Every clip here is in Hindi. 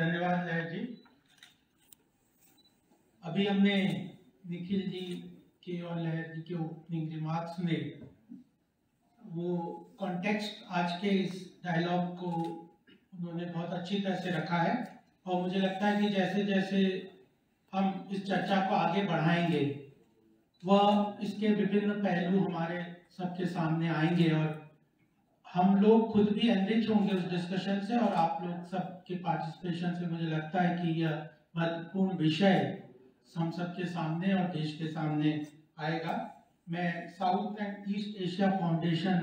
धन्यवाद लहर जी। अभी हमने निखिल जी के और लहर जी के ओपनिंग रिमार्क्स में वो कॉन्टेक्स्ट आज के इस डायलॉग को उन्होंने बहुत अच्छी तरह से रखा है और मुझे लगता है कि जैसे जैसे हम इस चर्चा को आगे बढ़ाएँगे, वह इसके विभिन्न पहलू हमारे सबके सामने आएँगे और हम लोग खुद भी एनरिच होंगे उस डिस्कशन से और आप लोग सबके पार्टिसिपेशन से मुझे लगता है कि यह महत्वपूर्ण विषय हम सबके सामने और देश के सामने आएगा। मैं south and east Asia foundation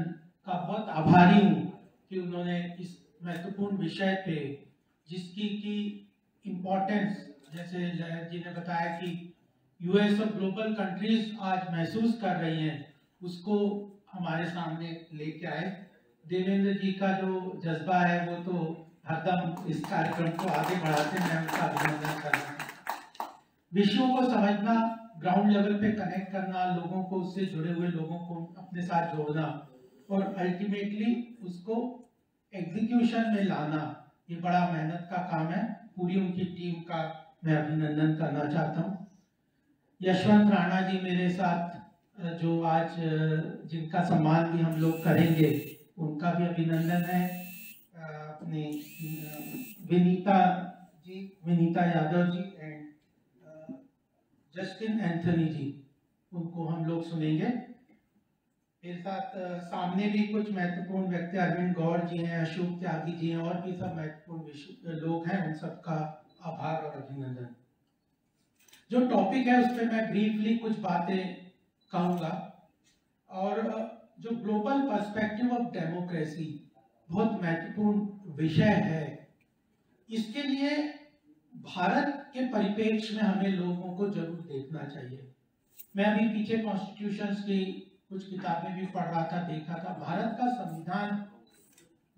का बहुत आभारी हूँ कि उन्होंने इस महत्वपूर्ण विषय पे जिसकी की इम्पोर्टेंस जैसे लहर जी ने बताया कि यूएस और ग्लोबल कंट्रीज़ आज महसूस कर रही हैं, उसको हमारे सामने लेके आए। देवेंद्र जी का जो जज्बा है, वो तो हरदम इस कार्यक्रम को आगे बढ़ाते हैं उनका अभिनंदन कर रहा हूँ। विषयों को समझना ग्राउंड लेवल पे कनेक्ट करना, लोगों को, उससे जुड़े हुए लोगों को अपने साथ जोड़ना, और अल्टीमेटली उसको एग्जीक्यूशन में लाना, ये बड़ा मेहनत का काम है। पूरी उनकी टीम का मैं अभिनंदन करना चाहता हूँ। यशवंत राणा जी मेरे साथ, जो आज, जिनका सम्मान भी हम लोग करेंगे उनका भी अभिनंदन है। अपने Vinita ji, Vinita Yadav ji and Justin Anthony ji, उनको हम लोग सुनेंगे। मेरे साथ सामने भी कुछ महत्वपूर्ण व्यक्ति अरविंद गौर जी हैं, अशोक त्यागी जी हैं, और भी सब महत्वपूर्ण लोग हैं, उन सबका आभार और अभिनंदन। जो टॉपिक है उस पर मैं ब्रीफली कुछ बातें कहूँगा। और जो ग्लोबल पर्सपेक्टिव ऑफ़ डेमोक्रेसी बहुत महत्वपूर्ण विषय है, इसके लिए भारत के परिप्रेक्ष्य में हमें लोगों को ज़रूर देखना चाहिए। मैं अभी पीछे कॉन्स्टिट्यूशन की कुछ किताबें भी पढ़ रहा था, देखा था। भारत का संविधान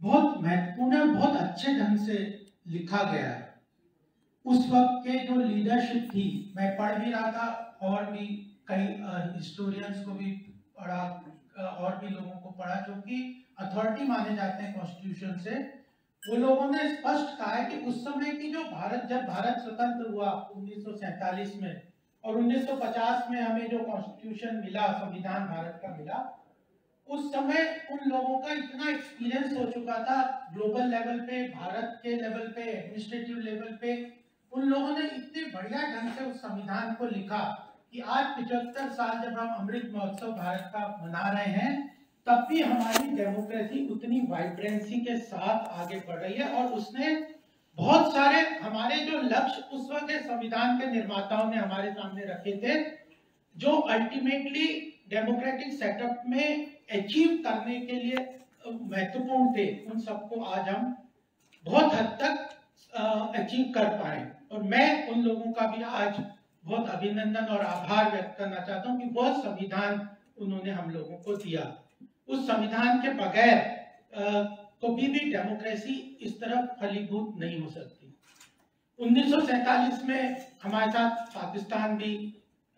बहुत महत्वपूर्ण है, बहुत अच्छे ढंग से लिखा गया है। उस वक्त के जो लीडरशिप थी, मैं पढ़ भी रहा था और भी कई हिस्टोरियंस को भी पढ़ा और भी लोगों को पढ़ा, जो कि अथॉरिटी माने जाते हैं कॉन्स्टिट्यूशन से। वो लोगों ने स्पष्ट कहा है कि उस समय की जो भारत, जब भारत स्वतंत्र हुआ उन्नीस में और 1950 में हमें जो कॉन्स्टिट्यूशन मिला, संविधान भारत का मिला, उस समय उन लोगों का इतना एक्सपीरियंस हो चुका था ग्लोबल लेवल पे, भारत के लेवल पे एडमिनिस्ट्रेटिव लेवल पे। उन लोगों ने इतने बढ़िया ढंग से उस संविधान को लिखा कि आज पिछहत्तर साल जब हम अमृत महोत्सव भारत का मना रहे हैं, तब भी हमारी डेमोक्रेसी उतनी वाइब्रेंसी के साथ आगे बढ़ रही है और उसने बहुत सारे हमारे जो लक्ष्य उस वक्त संविधान के निर्माताओं ने हमारे सामने रखे थे, जो अल्टीमेटली डेमोक्रेटिक सेटअप में अचीव करने के लिए महत्वपूर्ण थे, उन सबको आज हम बहुत हद तक अचीव कर पाए और मैं उन लोगों का भी आज बहुत अभिनंदन और आभार व्यक्त करना चाहता हूँ कि वह संविधान उन्होंने हम लोगों को दिया। उस संविधान के बगैर कभी भी डेमोक्रेसी इस तरह फलीभूत नहीं हो सकती। 1947 में हमारे साथ पाकिस्तान भी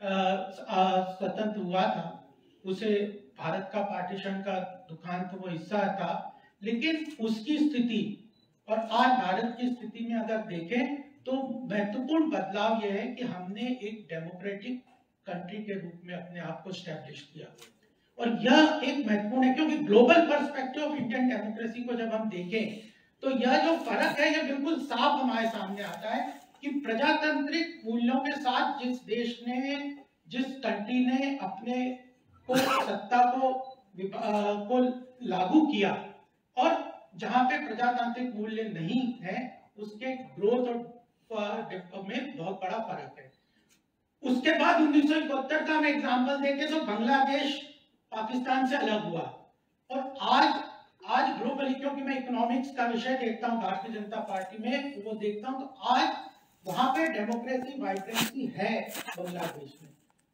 स्वतंत्र हुआ था। उसे भारत का पार्टीशन का दुखांत वो हिस्सा था। लेकिन उसकी स्थिति और आज भारत की स्थिति में अगर देखें तो महत्वपूर्ण बदलाव यह है कि हमने एक डेमोक्रेटिक कंट्री के रूप में अपने आप को स्टैब्लिश किया। और यह एक महत्वपूर्ण है, क्योंकि global perspective of Indian democracy को जब हम देखें तो यह जो फ़र्क है, यह बिल्कुल साफ़ हमारे सामने आता है कि प्रजातांत्रिक मूल्यों के साथ जिस देश ने, जिस कंट्री ने अपने को सत्ता को को लागू किया, और जहाँ पे प्रजातांत्रिक मूल्य नहीं है, उसके ग्रोथ और में बहुत बड़ा फ़र्क है। उसके बाद उन्नीस सौ इकहत्तर का हम एग्ज़ाम्पल देखें तो बांग्लादेश पाकिस्तान से अलग हुआ। और आज आज ग्लोबली क्योंकि मैं इकोनॉमिक्स का विषय देखता हूँ, भारतीय जनता पार्टी में, वो देखता हूँ तो आज वहाँ पे डेमोक्रेसी वाइब्रेंसी है बांग्लादेश में।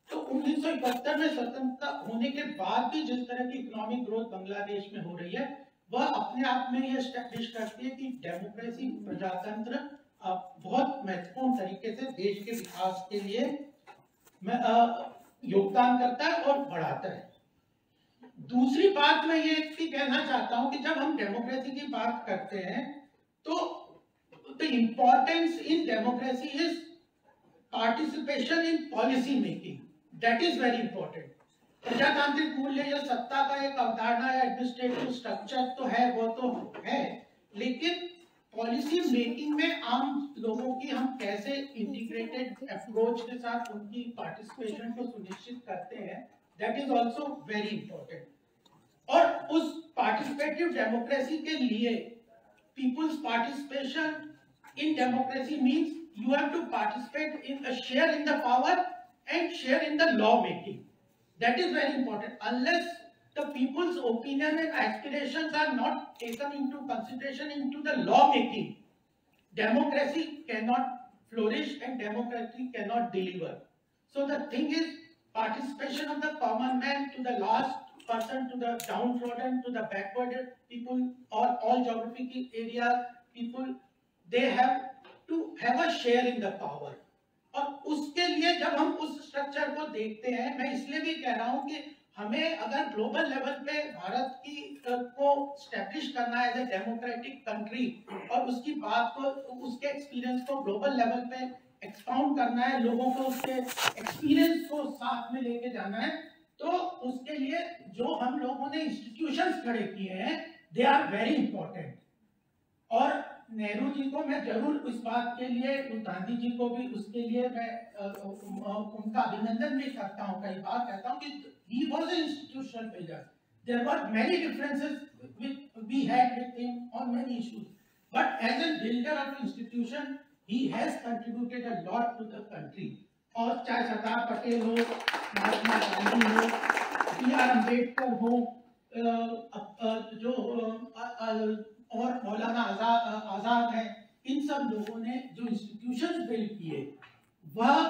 तो उन्नीस में स्वतंत्रता होने के बाद भी जिस तरह की इकोनॉमिक ग्रोथ बांग्लादेश में हो रही है, वह अपने आप में यह स्टैब्लिश करती है कि डेमोक्रेसी प्रजातंत्र बहुत महत्वपूर्ण तरीके से देश के विकास के लिए योगदान करता है और बढ़ाता है दूसरी बात मैं ये भी कहना चाहता हूँ कि जब हम डेमोक्रेसी की बात करते हैं तो the importance in democracy is participation in policy making. That is very important. प्रजातांत्रिक मूल्य या सत्ता का एक अवधारणा या एडमिनिस्ट्रेटिव स्ट्रक्चर तो है, वो तो है, लेकिन पॉलिसी मेकिंग में आम लोगों की हम कैसे इंटीग्रेटेड अप्रोच के साथ उनकी पार्टिसिपेशन को सुनिश्चित करते हैं that is also very important और उस पार्टिसिपेटिव डेमोक्रेसी के लिए people's participation in democracy means you have to participate in a share in the power and share in the law making that is very important unless the people's opinion and aspirations are not taken into consideration into the law making, democracy cannot flourish and democracy cannot deliver. So the thing is participation of the common man to the last person to the downtrodden to the backward people or all geographical area people they have to have a share in the power और उसके लिए जब हम उस स्ट्रक्चर को देखते हैं मैं इसलिए भी कह रहा हूँ कि हमें अगर ग्लोबल लेवल पे भारत की को स्टैब्लिश करना है डेमोक्रेटिक कंट्री और उसकी बात को, उसके एक्सपीरियंस को ग्लोबल लेवल पे एक्सपाउंड करना है, लोगों को उसके एक्सपीरियंस को साथ में लेके जाना है तो उसके लिए जो हम लोगों ने इंस्टीट्यूशंस खड़े किए हैं दे आर वेरी इंपॉर्टेंट और नेहरू जी को मैं ज़रूर इस बात के लिए गांधी जी को भी उसके लिए मैं उनका अभिनंदन भी करता हूँ, कई बार कहता हूँ कि चाहे सरदार पटेल हो, महात्मा गांधी हो बी आर अंबेडकर हो जो और मौलाना आज़ाद आज़ाद है। इन सब लोगों ने जो इंस्टीट्यूशन बिल्ड किए, वह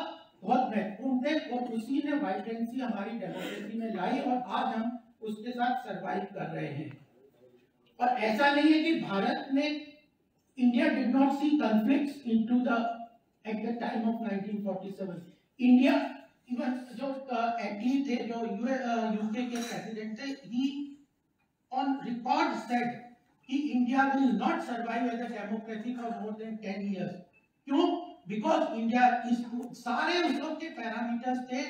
बहुत महत्वपूर्ण थे और उसी ने वाइब्रेंसी हमारी डेमोक्रेसी में लाई और आज हम उसके साथ सरवाइव कर रहे हैं। और ऐसा नहीं है कि भारत ने India did not see conflicts into the at the time of 1947 India even जो एटली थे, जो यूके के प्रेसिडेंट थे ही ऑन रिकॉर्ड सेड कि India will not survive as a democracy for more than 10 years क्यों? बिकॉज़ इंडिया इस सारे उस लोग के पैरामीटर्स थे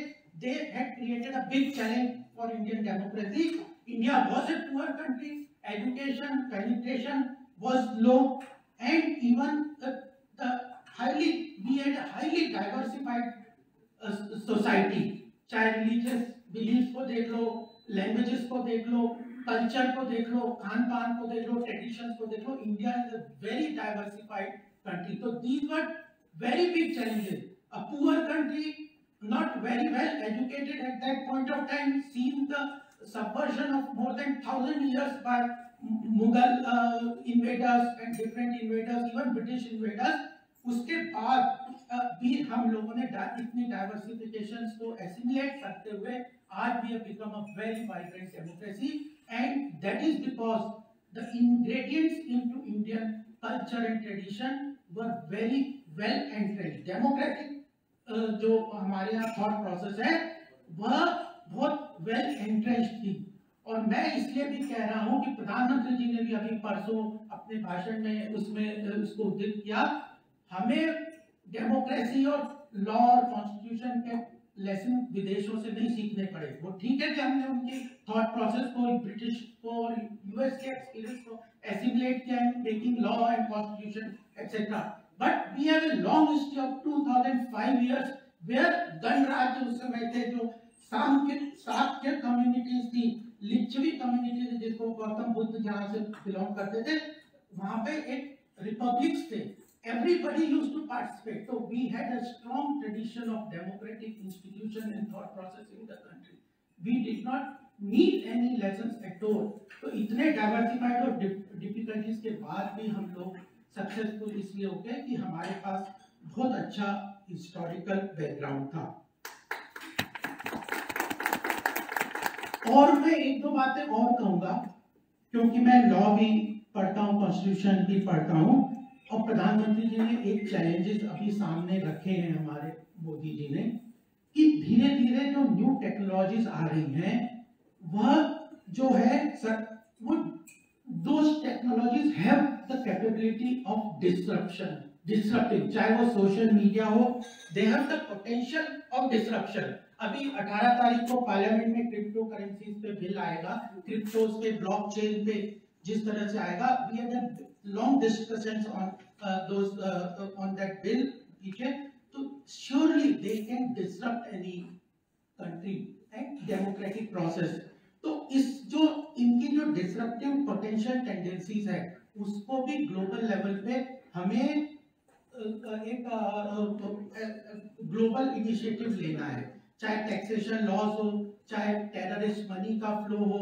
they had created a big challenge for Indian democracy India was a poor country education penetration was low and even the highly we had highly diversified society चाहे रिलीजियस बिलीफ को देख लो लैंग्वेजेस को देख लो कल्चर को देख लो खान पान को देख लो ट्रेडिशन को देख लो India is a very diversified country तो these were very big challenges a poor country not very well educated at that point of time seen the subversion of more than thousand years by Mughal invaders and different invaders even British invaders उसके बाद uh, भी हम लोगों ने इतनी डाइवर्सिफिकेशन को एसिमुलेट करते हुए आज भी become a very vibrant democracy and that is because the ingredients into Indian culture and tradition were very well entrenched. Democratic uh, जो हमारे यहाँ थॉट प्रोसेस है वह बहुत वेल एंट्रेंच थी और मैं इसलिए भी कह रहा हूँ कि प्रधानमंत्री जी ने भी अभी परसों अपने भाषण में उसमें उसको उद्धृत किया हमें डेमोक्रेसी और लॉ और कॉन्स्टिट्यूशन के लेसन विदेशों से नहीं सीखने पड़े। वो ठीक है कि हमने उनकी थॉट प्रोसेस को ब्रिटिश को और यूएस के एक्सपीरियंस को एसिमुलेट किया in making law and constitution etcetera but we have a long history of 2005 years where गणराज्य उस समय थे जो साम सात के कम्युनिटीज थी लिच्छवी कम्युनिटी थी जिसको गौतम बुद्ध जहाँ से बिलोंग करते थे, वहाँ पे एक रिपब्लिक्स थे। Everybody used to participate. So we had a strong tradition of democratic institution and thought process in the country. We did not need any lessons at all. तो इतने डाइवर्सिफाइड और डिफिकल्टीज के बाद भी हम लोग सक्सेसफुल इसलिए हो गए कि हमारे पास बहुत अच्छा हिस्टोरिकल बैकग्राउंड था और मैं एक दो बातें और कहूँगा क्योंकि मैं लॉ भी पढ़ता हूँ कॉन्स्टिट्यूशन भी पढ़ता हूँ और प्रधानमंत्री जी ने एक चैलेंजेस अभी सामने रखे हैं हमारे मोदी जी ने, कि धीरे धीरे जो न्यू टेक्नोलॉजीज़ आ रही हैं, वह जो है सर, वो those technologies have the capability of disruption disruptive चाहे वो सोशल मीडिया हो they have the potential of disruption अभी 18 तारीख को पार्लियामेंट में क्रिप्टो करेंसीज पे बिल आएगा क्रिप्टोज पे ब्लॉकचेन पे जिस तरह से आएगा we have long discussions on those on that bill ठीक है तो surely they can disturb any country and democratic process तो इस जो, इनकी जो डिस्ट्रप्टिव पोटेंशियल टेंडेंसीज है, उसको भी ग्लोबल लेवल पे हमें एक ग्लोबल इनिशिएटिव लेना है। चाहे टैक्सेशन लॉस हो, चाहे टेररिस्ट मनी का फ्लो हो,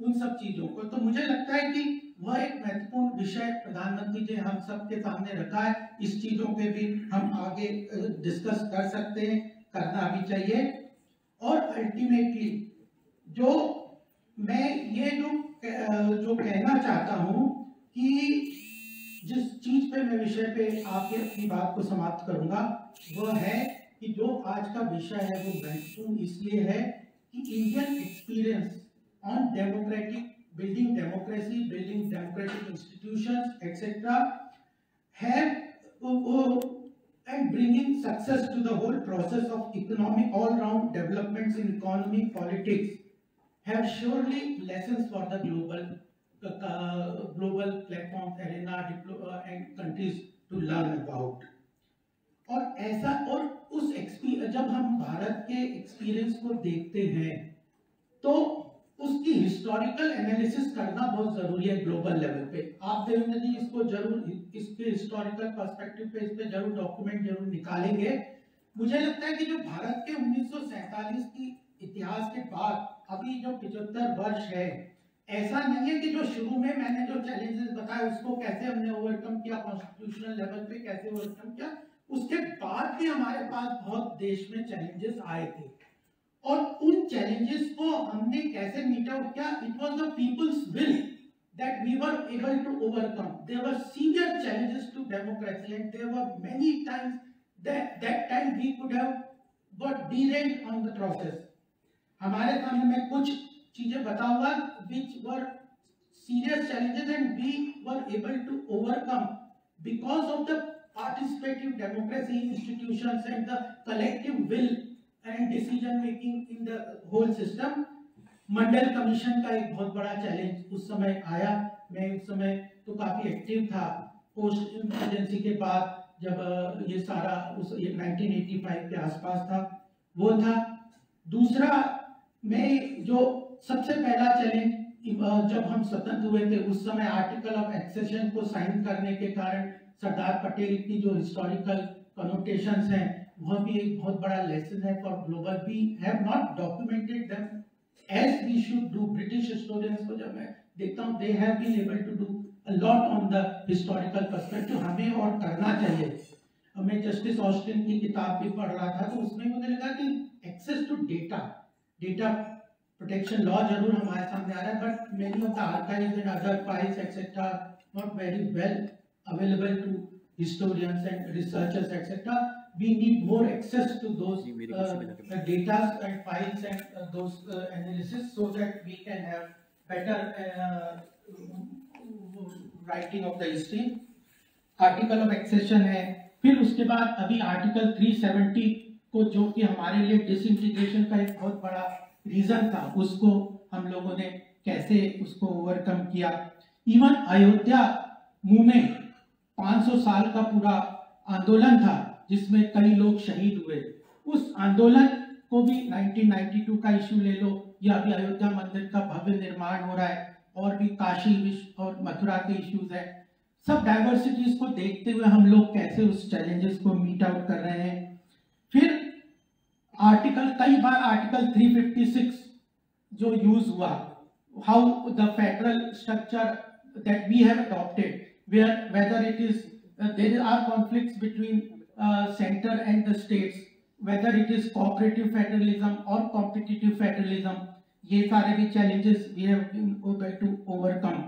उन सब चीज़ों को। तो मुझे लगता है कि वह एक महत्वपूर्ण विषय प्रधानमंत्री जी हम सबके सामने रखा है। इस चीज़ों पे भी हम आगे डिस्कस कर सकते हैं, करना भी चाहिए। और अल्टीमेटली जो मैं ये जो जो कहना चाहता हूँ कि जिस चीज़ पे मैं विषय पे आपके अपनी बात को समाप्त करूँगा, वह है कि जो आज का विषय है वो महत्वपूर्ण इसलिए है कि Indian experience on democratic building democracy building democratic institutions etcetera है and bringing success to the whole process of economic all-round developments in economy politics have surely lessons for the global uh, global platforms arena uh, and countries to learn about और ऐसा और उस जब हम भारत के एक्सपीरियंस को देखते हैं तो उसकी हिस्टोरिकल एनालिसिस करना बहुत ज़रूरी है ग्लोबल लेवल पे। आप देवेंद्र जी इसको ज़रूर, इसके हिस्टोरिकल पर्सपेक्टिव पे, इस पे ज़रूर डॉक्यूमेंट ज़रूर निकालेंगे। मुझे लगता है कि जो भारत के उन्नीस की इतिहास के बाद, अभी जो पिछहत्तर वर्ष है, ऐसा नहीं है कि जो शुरू में मैंने जो चैलेंजेस बताए, उसको कैसे हमने ओवरकम किया कॉन्स्टिट्यूशनल लेवल पे कैसे ओवरकम किया, उसके बाद भी हमारे पास बहुत देश में चैलेंजेस आए थे। और उन चैलेंजेस को हमने कैसे मीट आउट किया it was the people's will that we were able to overcome there were severe challenges to democracy and there were many times that that time we could have got derailed on the process हमारे सामने मैं कुछ चीज़ें बताऊँगा which were serious challenges and we were able to overcome because of the participative democracy institutions and the collective will and decision making in the whole system. Mandal commission का एक बहुत बड़ा चैलेंज उस समय आया। मैं उस समय तो काफ़ी एक्टिव था। पोस्ट इमरजेंसी के बाद जब ये सारा उस, ये 1985 के आसपास था, वो था। दूसरा, मैं जो सबसे पहला चैलेंज जब हम स्वतंत्र हुए थे, उस समय आर्टिकल ऑफ़ एक्सेशन को साइन करने के कारण सरदार पटेल की जो हिस्टोरिकल कनोटेशन हैं वह भी एक बहुत बड़ा लेसन है for global we have not documented them as we should do British historians को जब मैं देखता हूँ they have been able to do a lot on the historical perspective हमें और करना चाहिए। मैं जस्टिस ऑस्टिन की किताब भी पढ़ रहा था तो उसमें मुझे लगा कि access to data data protection law ज़रूर हमारे सामने आ रहा है, but many of the archives and other files etc not very well available to historians and researchers etc we need more access to those uh, data and files and uh, those uh, analysis so that we can have better uh, writing of the history article of accession है फिर उसके बाद अभी आर्टिकल 370 को जो कि हमारे लिए डिसइंटीग्रेशन का एक बहुत बड़ा रीजन था उसको हम लोगों ने कैसे उसको ओवरकम किया इवन अयोध्या मूवमेंट 500 साल का पूरा आंदोलन था जिसमें कई लोग शहीद हुए। उस आंदोलन को भी 1992 का इश्यू ले लो, या अभी अयोध्या मंदिर का भव्य निर्माण हो रहा है, और भी काशी, विश्व और मथुरा के इश्यूज़ है। सब डाइवर्सिटीज को देखते हुए हम लोग कैसे उस चैलेंजेस को मीट आउट कर रहे हैं। फिर आर्टिकल कई बार आर्टिकल 356 जो यूज़ हुआ how the federal structure that we have adopted where whether it is there are conflicts between centre and the states whether it is cooperative federalism और कॉम्पिटिटिव फेडरलिज्म ये सारे भी challenges we have been able to overcome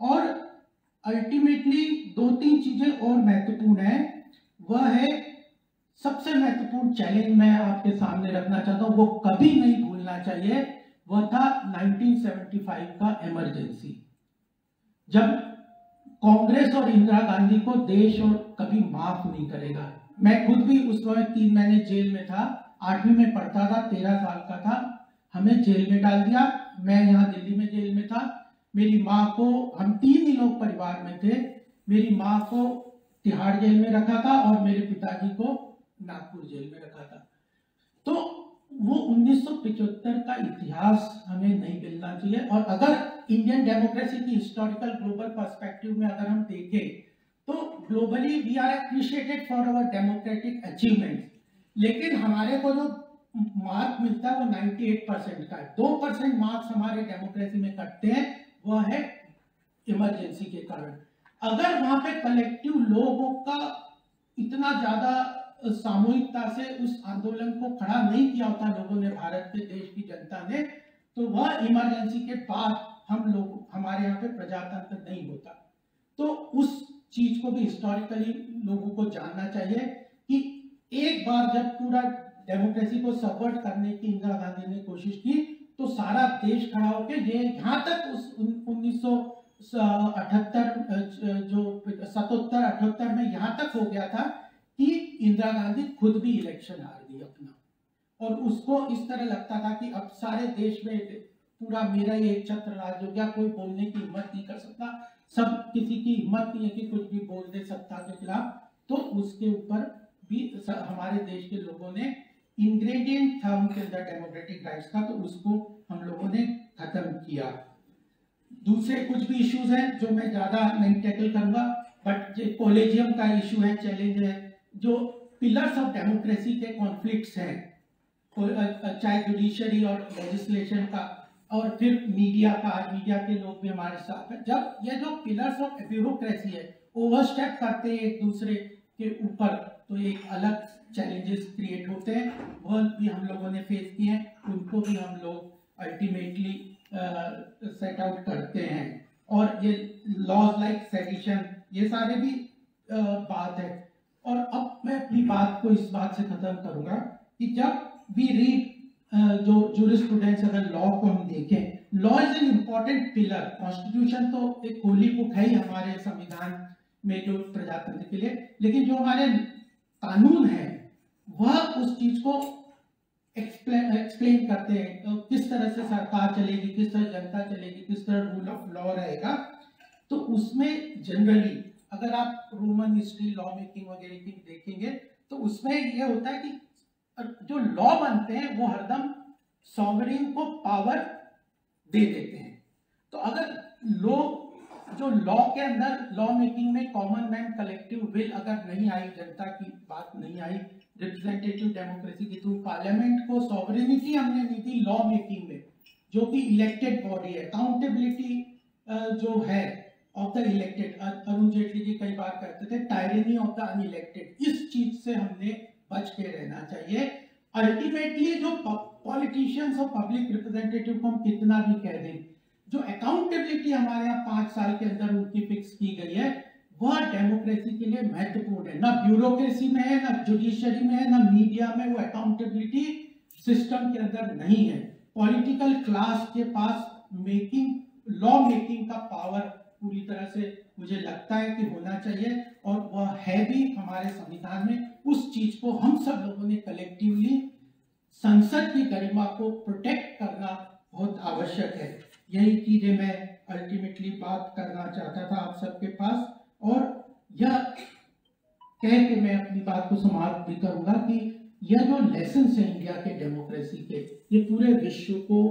और अल्टीमेटली दो तीन चीज़ें और महत्वपूर्ण है। वह है, सबसे महत्वपूर्ण चैलेंज मैं आपके सामने रखना चाहता हूँ, वो कभी नहीं भूलना चाहिए, वह था 1975 का इमरजेंसी जब कांग्रेस और इंदिरा गांधी को देश और कभी माफ़ नहीं करेगा। मैं खुद भी उस समय तीन महीने जेल में था, आठवीं में पढ़ता था, तेरह साल का था। हमें जेल में डाल दिया। मैं यहाँ दिल्ली में जेल में था। मेरी माँ को हम तीन ही लोग परिवार में थे। मेरी माँ को तिहाड़ जेल में रखा था और मेरे पिताजी को नागपुर जेल में रखा था। तो वो 1975 का इतिहास हमें नहीं मिलना चाहिए। और अगर इंडियन डेमोक्रेसी की हिस्टोरिकल ग्लोबल पर्सपेक्टिव में अगर हम देखें तो globally we are appreciated for our democratic achievement लेकिन हमारे को जो मार्क मिलता है वो 98 परसेंट का है। दो परसेंट मार्क्स हमारे डेमोक्रेसी में कटते हैं वह है इमरजेंसी के कारण। अगर वहाँ पे कलेक्टिव लोगों का इतना ज़्यादा सामूहिकता से उस आंदोलन को खड़ा नहीं किया होता लोगों ने, भारत के देश की जनता ने तो वह इमरजेंसी के बाद हम लोग, हमारे यहाँ पे प्रजातंत्र नहीं होता। तो उस चीज़ को भी हिस्टोरिकली लोगों को जानना चाहिए कि एक बार जब पूरा डेमोक्रेसी को सपोर्ट करने की, इंदिरा गांधी ने कोशिश की तो सारा देश खड़ा होकर ये यहाँ तक उस उन्नीस अठहत्तर जो सतहत्तर, अठहत्तर में यहाँ तक हो गया था कि इंदिरा गांधी खुद भी इलेक्शन हार गई अपना। और उसको इस तरह लगता था कि अब सारे देश में पूरा मेरा ये छत्र राज हो गया कोई बोलने की हिम्मत नहीं कर सकता, सब किसी की हिम्मत नहीं है कि कुछ भी बोल दे सत्ता के खिलाफ। तो उसके ऊपर भी हमारे देश के लोगों ने इंग्रेडिएंट था उनके अंदर डेमोक्रेटिक राइट्स का तो उसको हम लोगों ने खत्म किया। दूसरे कुछ भी इश्यूज़ हैं जो मैं ज़्यादा नहीं टैकल करूँगा बट कॉलेजियम का इशू है चैलेंज है। जो पिलर्स ऑफ़ डेमोक्रेसी के कॉन्फ्लिक्ट्स हैं चाहे जुडिशरी और लेजिस्लेशन का और फिर मीडिया का मीडिया के लोग भी हमारे साथ हैं। जब ये जो पिलर्स ऑफ़ ब्यूरोक्रेसी है ओवरस्टेप करते हैं एक दूसरे के ऊपर तो एक अलग चैलेंजेस क्रिएट होते हैं। वह भी हम लोगों ने फेस किए हैं उनको भी हम लोग अल्टीमेटली सेट आउट करते हैं। और ये लॉज लाइक सेडिशन ये सारे भी uh, बात है। और अब मैं अपनी बात को इस बात से खत्म करूँगा कि जब वी रीड जो जूरिस्प्रूडेंस अगर लॉ को हम देखें law is an important pillar constitution तो एक होली बुक है ही हमारे संविधान में जो प्रजातंत्र के लिए, लेकिन जो हमारे कानून है, वह उस चीज़ को एक्सप्लेन करते हैं तो किस तरह से सरकार चलेगी, किस तरह जनता चलेगी, किस तरह रूल ऑफ़ लॉ रहेगा तो उसमें जनरली अगर आप रोमन हिस्ट्री लॉ मेकिंग वगैरह की देखेंगे तो उसमें यह होता है कि जो लॉ बनते हैं, वो हरदम सॉवरिन को पावर दे देते हैं। तो अगर लोग, जो लॉ के अंदर लॉ मेकिंग में कॉमन मैन कलेक्टिव विल अगर नहीं आई, जनता की बात नहीं आई रिप्रेजेंटेटिव डेमोक्रेसी के थ्रू पार्लियामेंट को सॉवरिनिटी हमने दी थी लॉ मेकिंग में, जो कि इलेक्टेड बॉडी है। अकाउंटेबिलिटी जो है of the elected Arun Jaitley ji कई बार करते थे टायरनी ऑफ़ द अनइलेक्टेड इस चीज़ से हमने बच के रहना चाहिए। अल्टीमेटली जो पॉलिटिशियंस और पब्लिक रिप्रेजेंटेटिव को हम कितना भी कह दें, जो अकाउंटेबिलिटी हमारे यहाँ पाँच साल के अंदर उनकी फिक्स की गई है, वह डेमोक्रेसी के लिए महत्वपूर्ण है। ना ब्यूरोक्रेसी में है, ना जुडिशरी में है, ना मीडिया में वो अकाउंटेबिलिटी सिस्टम के अंदर नहीं है। पॉलिटिकल क्लास के पास मेकिंग लॉ मेकिंग का पावर पूरी तरह से मुझे लगता है कि होना चाहिए और वह है भी हमारे संविधान में। उस चीज़ को हम सब लोगों ने कलेक्टिवली संसद की गरिमा को प्रोटेक्ट करना बहुत आवश्यक है। यही चीज़ें मैं अल्टीमेटली बात करना चाहता था आप सबके पास और यह कह के मैं अपनी बात को समाप्त भी करूँगा कि यह जो लेसन है इंडिया के डेमोक्रेसी के, ये पूरे विश्व को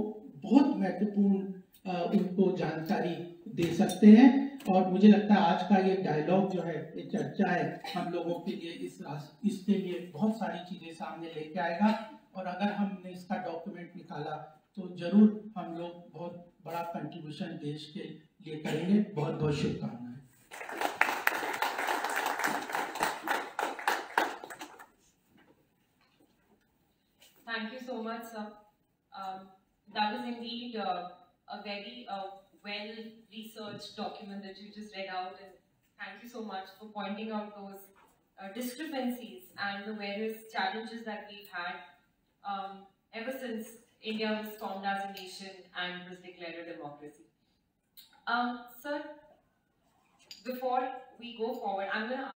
बहुत महत्वपूर्ण उनको जानकारी दे सकते हैं। और मुझे लगता है आज का ये डायलॉग जो है ये चर्चा है हम लोगों के लिए इस इसके लिए बहुत सारी चीज़ें सामने लेके आएगा। और अगर हमने इसका डॉक्यूमेंट निकाला तो ज़रूर हम लोग बहुत बड़ा कंट्रीब्यूशन देश के लिए करेंगे। बहुत बहुत शुभकामनाएँ। Thank you so much, sir. Um, that was indeed uh, a very uh, well-researched document that you just read out and thank you so much for pointing out those uh, discrepancies and the various challenges that we've had um, ever since India was formed as a nation and was declared a democracy. Um, sir, before we go forward, I'm going to